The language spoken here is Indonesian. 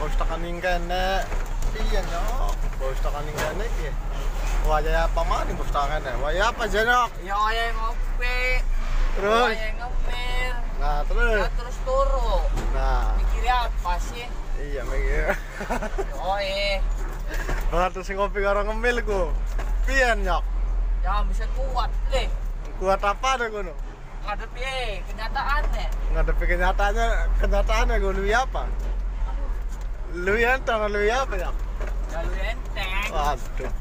bagus tekanin kene iya nyok bagus tekanin kene iki wajah apa mana bagus tekanin wajah apa jenok Ya ayah ngopi. terus Ayah ngemil. nah terus Ya terus turu. nah Mikirnya apa sih? iya mikir Oh eh. Banget sing ngopi karo ngemil ku pian nyok Ya bisa kuat deh. kuat apa deh kono Ngadepi eh kenyataannya. ngadepi kenyataannya kenyataannya gue apa lu enteng lu apa ya Ya lu enteng. waduh